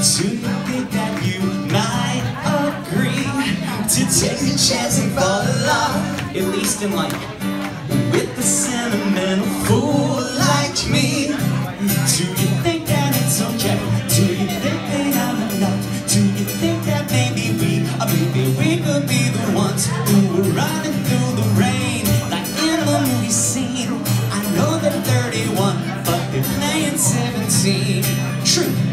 to think that you might agree to take a chance and fall in love, at least in like with a sentimental fool like me. Do you think that it's okay? Do you think that I'm enough? Do you think that maybe we, or maybe we could be the ones who were running through the rain, like in the movie scene? I know they're 31, but they're playing 17. True.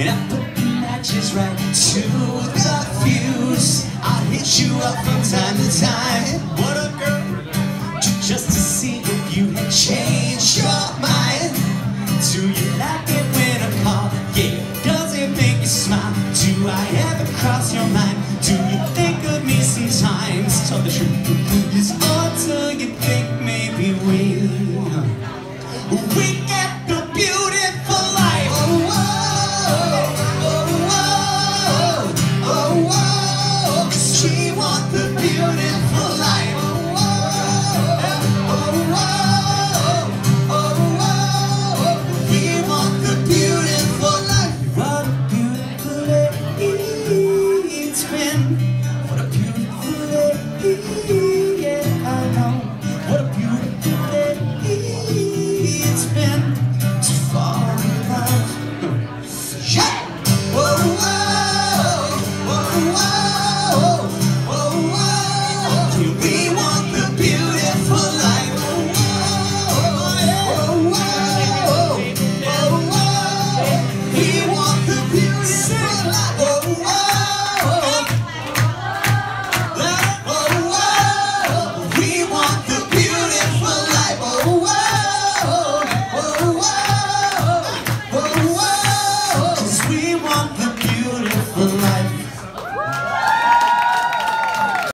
And I put the matches right to the fuse. I'll hit you up from time to time. What up, girl? Just